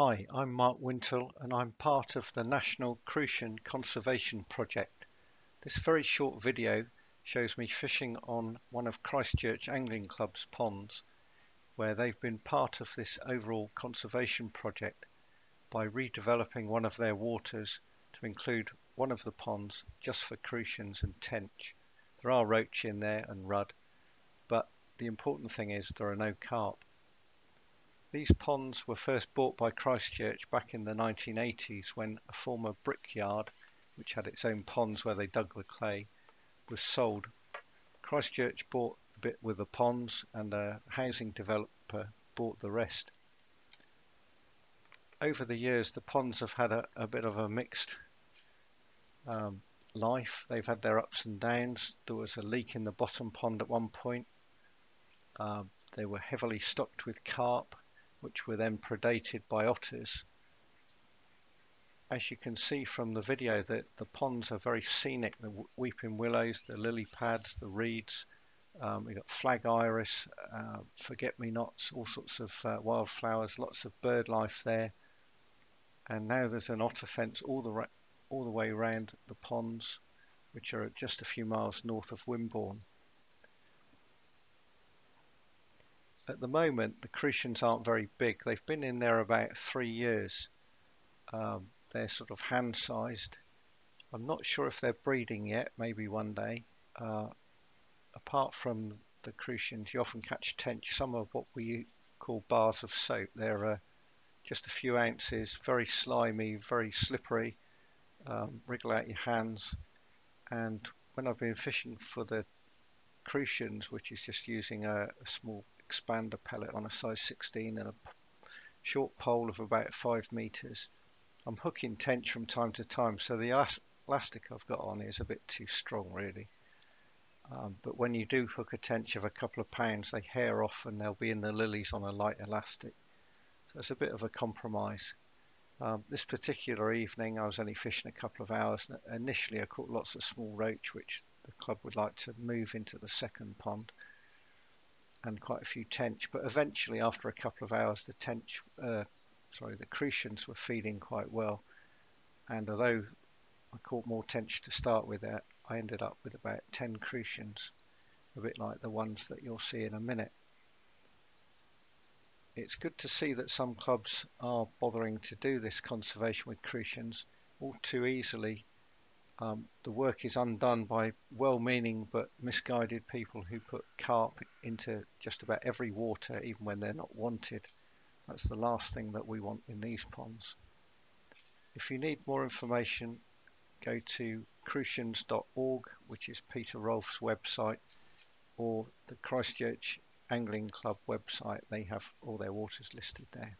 Hi, I'm Mark Wintle and I'm part of the National Crucian Conservation Project. This very short video shows me fishing on one of Christchurch Angling Club's ponds where they've been part of this overall conservation project by redeveloping one of their waters to include one of the ponds just for crucians and tench. There are roach in there and rudd, but the important thing is there are no carp. These ponds were first bought by Christchurch back in the 1980s when a former brickyard, which had its own ponds where they dug the clay, was sold. Christchurch bought the bit with the ponds and a housing developer bought the rest. Over the years, the ponds have had a, a bit of a mixed um, life. They've had their ups and downs. There was a leak in the bottom pond at one point. Um, they were heavily stocked with carp which were then predated by otters. As you can see from the video that the ponds are very scenic, the weeping willows, the lily pads, the reeds, um, we've got flag iris, uh, forget-me-nots, all sorts of uh, wildflowers, lots of bird life there. And now there's an otter fence all the, all the way around the ponds, which are just a few miles north of Wimborne. At the moment, the crucians aren't very big. They've been in there about three years. Um, they're sort of hand-sized. I'm not sure if they're breeding yet, maybe one day. Uh, apart from the crucians, you often catch tench, some of what we call bars of soap. They're uh, just a few ounces, very slimy, very slippery, um, wriggle out your hands. And when I've been fishing for the crucians, which is just using a, a small expander pellet on a size 16 and a short pole of about 5 meters. I'm hooking tench from time to time so the elastic I've got on is a bit too strong really. Um, but when you do hook a tench of a couple of pounds they hare off and they'll be in the lilies on a light elastic. So it's a bit of a compromise. Um, this particular evening I was only fishing a couple of hours. Initially I caught lots of small roach which the club would like to move into the second pond and quite a few tench. But eventually, after a couple of hours, the tench, uh, sorry, the crucians were feeding quite well. And although I caught more tench to start with, uh, I ended up with about 10 crucians, a bit like the ones that you'll see in a minute. It's good to see that some clubs are bothering to do this conservation with crucians. All too easily um, the work is undone by well-meaning but misguided people who put carp into just about every water even when they're not wanted. That's the last thing that we want in these ponds. If you need more information go to crucians.org which is Peter Rolfe's website or the Christchurch Angling Club website. They have all their waters listed there.